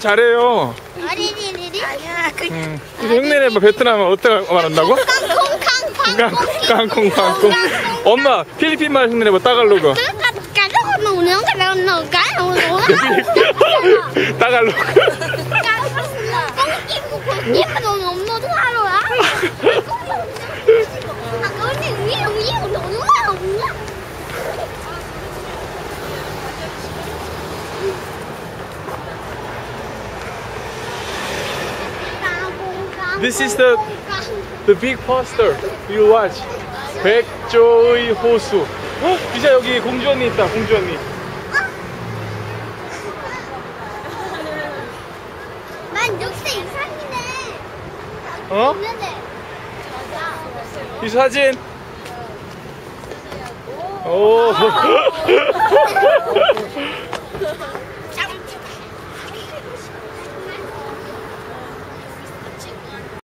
잘해요. 어리리리리 아니야 그 음. 이거 흉내내 봐 베트남 어떻게 말한다고? 깡콩 깡콩 깡콩. 엄마 필리핀 말 흉내내 봐 따갈로그. 따갈로그. This is the the big poster you watch. 백조의 호수. 어? 이제 여기 공주 언니 있다. 공주 언니. 난 6세 이상이네 어? 이 사진. 오.